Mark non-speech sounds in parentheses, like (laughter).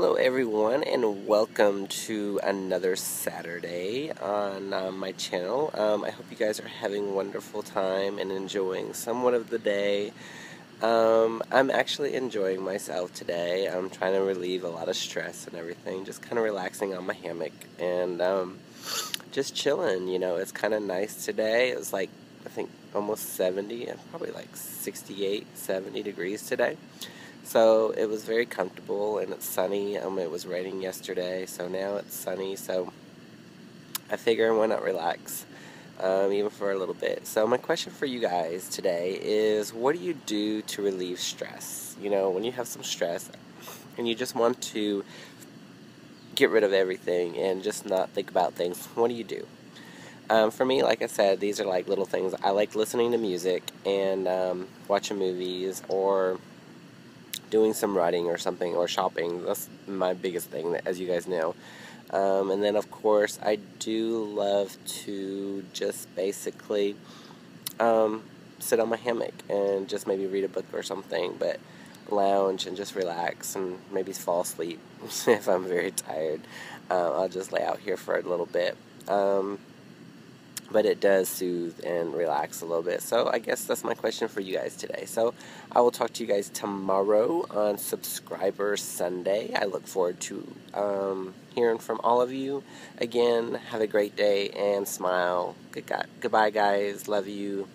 Hello, everyone, and welcome to another Saturday on uh, my channel. Um, I hope you guys are having a wonderful time and enjoying somewhat of the day. Um, I'm actually enjoying myself today. I'm trying to relieve a lot of stress and everything, just kind of relaxing on my hammock and um, just chilling. You know, it's kind of nice today. It was like, I think, almost 70, probably like 68, 70 degrees today. So it was very comfortable and it's sunny. Um, it was raining yesterday, so now it's sunny. So I figure why not relax, um, even for a little bit. So my question for you guys today is, what do you do to relieve stress? You know, when you have some stress and you just want to get rid of everything and just not think about things, what do you do? Um, for me, like I said, these are like little things. I like listening to music and um, watching movies or doing some writing or something or shopping. That's my biggest thing, as you guys know. Um, and then, of course, I do love to just basically um, sit on my hammock and just maybe read a book or something, but lounge and just relax and maybe fall asleep (laughs) if I'm very tired. Uh, I'll just lay out here for a little bit. But it does soothe and relax a little bit. So I guess that's my question for you guys today. So I will talk to you guys tomorrow on Subscriber Sunday. I look forward to um, hearing from all of you. Again, have a great day and smile. Good guy. Goodbye, guys. Love you.